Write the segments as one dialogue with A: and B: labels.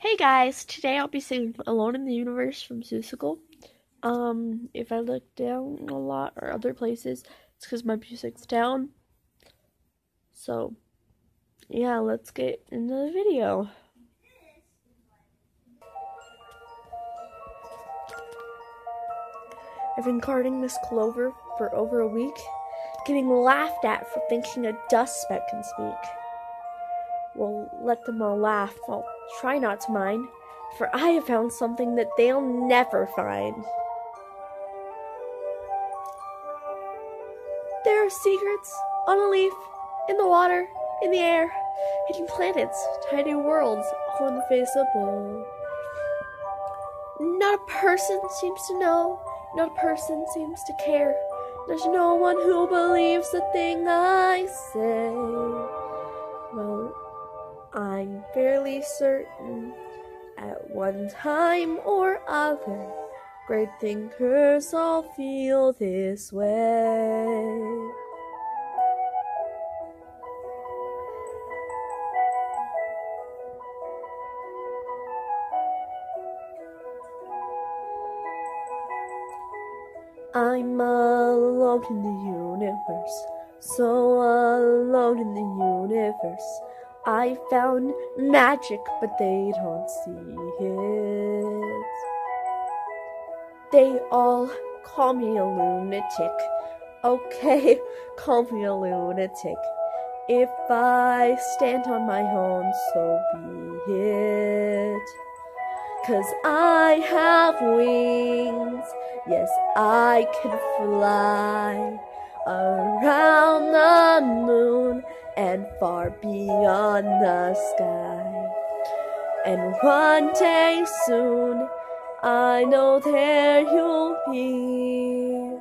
A: Hey guys, today I'll be singing Alone in the Universe from Seussical. Um, if I look down a lot or other places, it's because my music's down. So, yeah, let's get into the video. I've been guarding this clover for over a week, getting laughed at for thinking a dust speck can speak. Well, let them all laugh. I'll try not to mind, for I have found something that they'll never find. There are secrets on a leaf, in the water, in the air, hidden planets, tiny worlds, all invisible. Not a person seems to know, not a person seems to care. There's no one who believes the thing I say. Well, I'm fairly certain at one time or other, great thinkers all feel this way. I'm alone in the universe, so alone in the universe. I found magic, but they don't see it. They all call me a lunatic. Okay, call me a lunatic. If I stand on my own, so be it. Cause I have wings, yes, I can fly around the moon and far beyond the sky. And one day soon, I know there you'll be.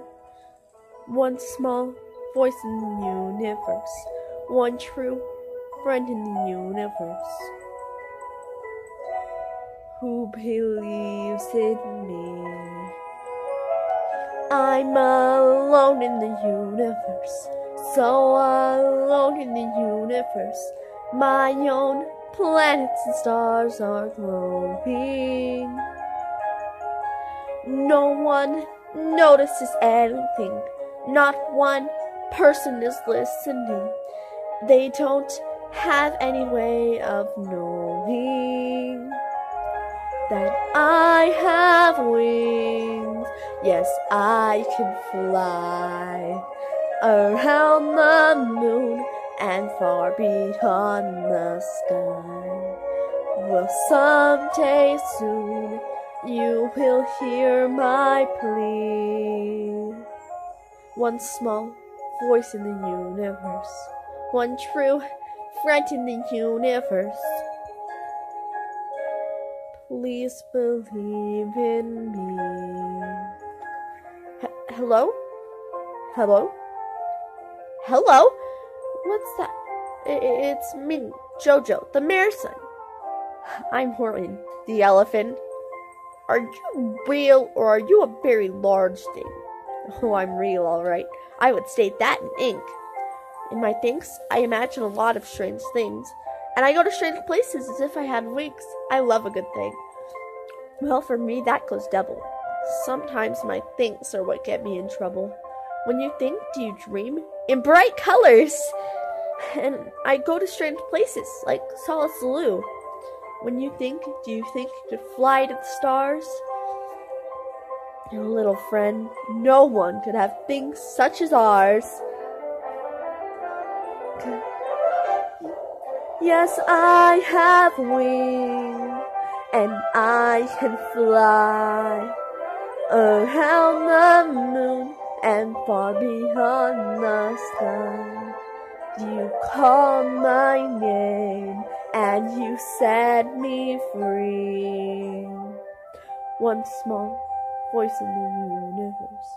A: One small voice in the universe, one true friend in the universe. Who believes in me? I'm alone in the universe so alone in the universe, my own planets and stars are glowing. No one notices anything, not one person is listening. They don't have any way of knowing that I have wings. Yes, I can fly around the moon and far beyond the sky. Well, someday soon you will hear my plea. One small voice in the universe, one true friend in the universe. Please believe in me. H hello? Hello? Hello? What's that? It's me, Jojo, the son. I'm Horton, the elephant. Are you real or are you a very large thing? Oh, I'm real, alright. I would state that in ink. In my thinks, I imagine a lot of strange things, and I go to strange places as if I had wings. I love a good thing. Well, for me, that goes double. Sometimes my thinks are what get me in trouble. When you think, do you dream? in bright colors. And I go to strange places like Solla Sollew. When you think, do you think to fly to the stars? Your little friend, no one could have things such as ours. Yes, I have wings, and I can fly around the moon and far beyond the sky. You call my name and you set me free. One small voice in the universe,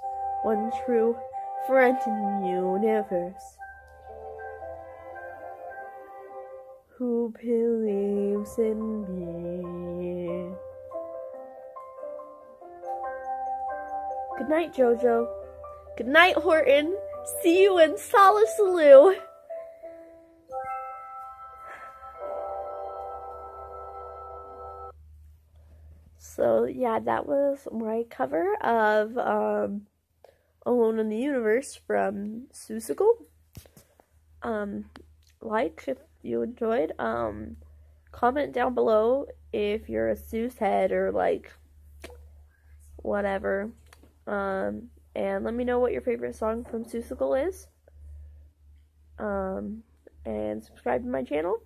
A: one true friend in the universe. Who believes in me? Good night, Jojo. Good night, Horton. See you in Solla Sollew. So yeah, that was my cover of um, Alone in the Universe from Seussical. Um, like if you enjoyed. Um, comment down below if you're a Seuss head or like whatever. Um, and let me know what your favorite song from Seussical is. Um, and subscribe to my channel.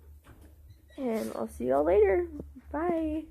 A: And I'll see y'all later. Bye.